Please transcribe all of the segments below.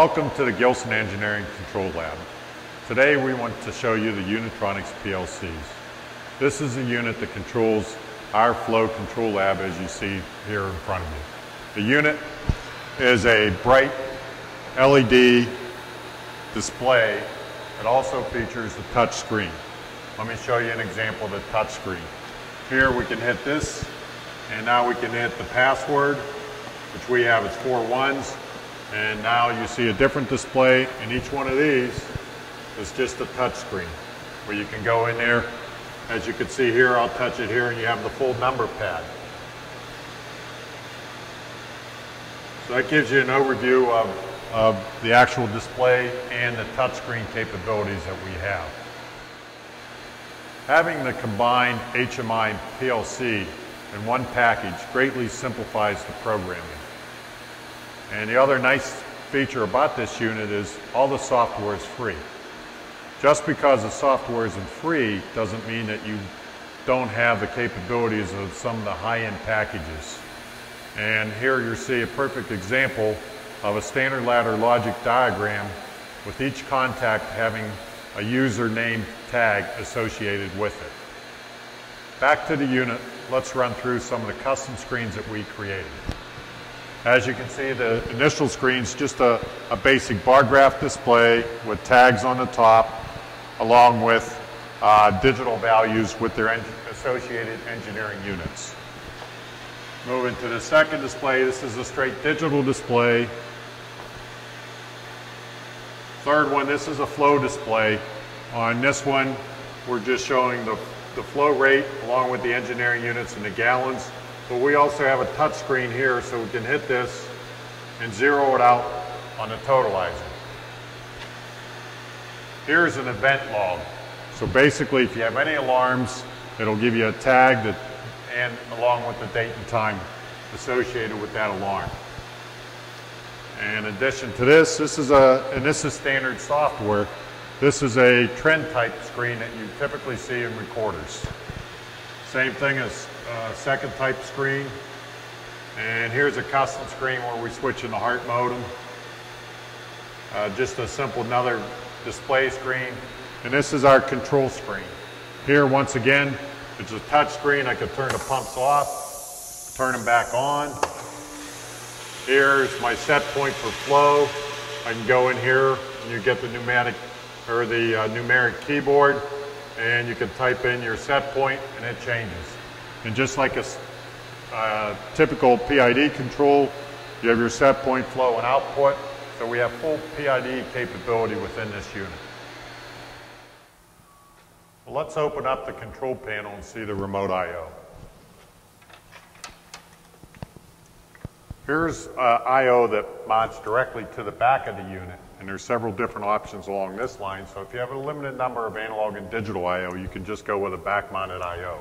Welcome to the Gilson Engineering Control Lab. Today we want to show you the Unitronics PLCs. This is a unit that controls our flow control lab as you see here in front of you. The unit is a bright LED display it also features a touch screen. Let me show you an example of the touch screen. Here we can hit this, and now we can hit the password, which we have is four ones, and now you see a different display, and each one of these is just a touch screen, where you can go in there. As you can see here, I'll touch it here, and you have the full number pad. So that gives you an overview of of the actual display and the touchscreen capabilities that we have. Having the combined HMI and PLC in one package greatly simplifies the programming. And the other nice feature about this unit is all the software is free. Just because the software isn't free doesn't mean that you don't have the capabilities of some of the high-end packages. And here you see a perfect example of a standard ladder logic diagram with each contact having a username tag associated with it. Back to the unit, let's run through some of the custom screens that we created. As you can see, the initial screen's just a, a basic bar graph display with tags on the top, along with uh, digital values with their en associated engineering units. Moving to the second display, this is a straight digital display Third one, this is a flow display. On this one, we're just showing the, the flow rate along with the engineering units and the gallons. But we also have a touch screen here so we can hit this and zero it out on the totalizer. Here's an event log. So basically, if you have any alarms, it'll give you a tag that, and along with the date and time associated with that alarm. In addition to this, this is a, and this is standard software, this is a trend type screen that you typically see in recorders. Same thing as uh, second type screen. And here's a custom screen where we switch in the HART modem. Uh, just a simple another display screen. And this is our control screen. Here, once again, it's a touch screen. I could turn the pumps off, turn them back on. Here's my set point for flow. I can go in here and you get the pneumatic or the uh, numeric keyboard and you can type in your set point and it changes. And just like a uh, typical PID control, you have your set point flow and output. So we have full PID capability within this unit. Well, let's open up the control panel and see the remote I.O. Here's uh, I.O. that mounts directly to the back of the unit, and there's several different options along this line. So if you have a limited number of analog and digital I.O., you can just go with a back-mounted I.O.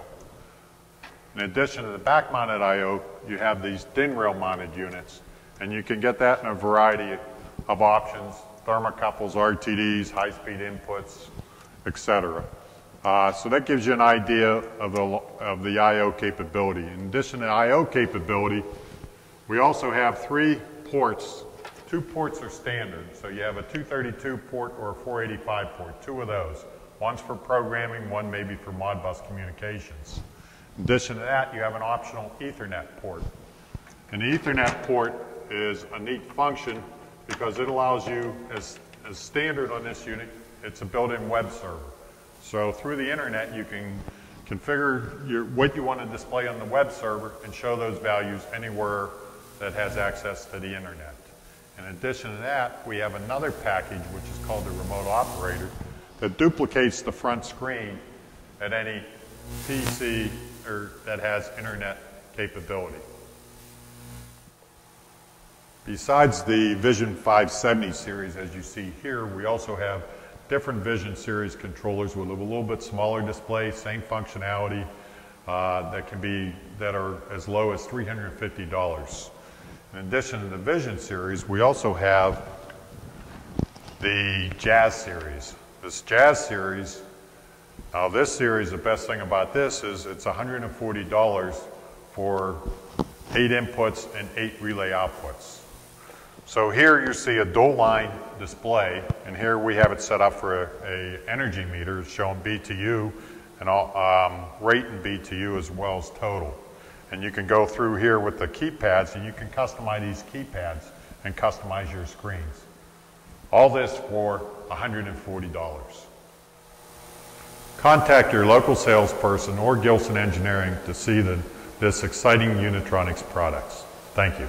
In addition to the back-mounted I.O., you have these DIN rail mounted units, and you can get that in a variety of options, thermocouples, RTDs, high-speed inputs, etc. Uh, so that gives you an idea of the, of the I.O. capability. In addition to I.O. capability, we also have three ports. Two ports are standard. So you have a 232 port or a 485 port, two of those. One's for programming, one maybe for Modbus communications. In addition to that, you have an optional Ethernet port. An Ethernet port is a neat function because it allows you, as, as standard on this unit, it's a built-in web server. So through the internet, you can configure your, what you want to display on the web server and show those values anywhere that has access to the internet. In addition to that, we have another package which is called the remote operator that duplicates the front screen at any PC or that has internet capability. Besides the Vision 570 series, as you see here, we also have different Vision series controllers with a little bit smaller display, same functionality, uh, that can be, that are as low as $350. In addition to the Vision series, we also have the Jazz series. This Jazz series, now this series, the best thing about this is it's $140 for eight inputs and eight relay outputs. So here you see a dual line display, and here we have it set up for a, a energy meter showing BTU and all, um, rate in BTU as well as total. And you can go through here with the keypads and you can customize these keypads and customize your screens. All this for $140. Contact your local salesperson or Gilson Engineering to see the, this exciting Unitronics products. Thank you.